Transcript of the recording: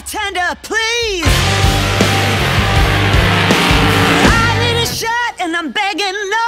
bartender, please. I need a shot and I'm begging no.